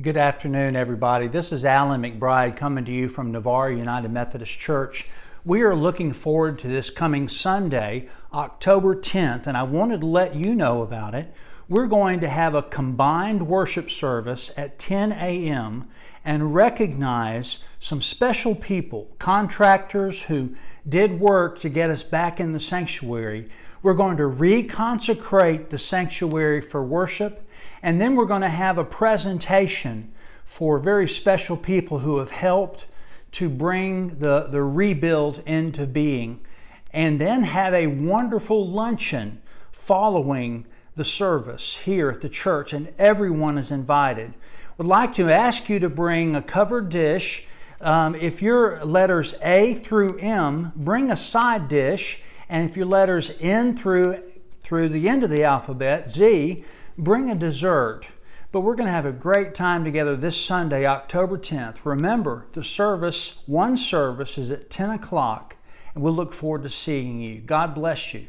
Good afternoon, everybody. This is Alan McBride coming to you from Navarre United Methodist Church. We are looking forward to this coming Sunday, October 10th, and I wanted to let you know about it. We're going to have a combined worship service at 10 a.m. and recognize some special people, contractors who did work to get us back in the sanctuary. We're going to reconsecrate the sanctuary for worship and then we're going to have a presentation for very special people who have helped to bring the, the rebuild into being. And then have a wonderful luncheon following the service here at the church, and everyone is invited. Would like to ask you to bring a covered dish. Um, if your letters A through M, bring a side dish, and if your letters N through through the end of the alphabet, Z, bring a dessert. But we're going to have a great time together this Sunday, October 10th. Remember, the service, one service, is at 10 o'clock, and we'll look forward to seeing you. God bless you.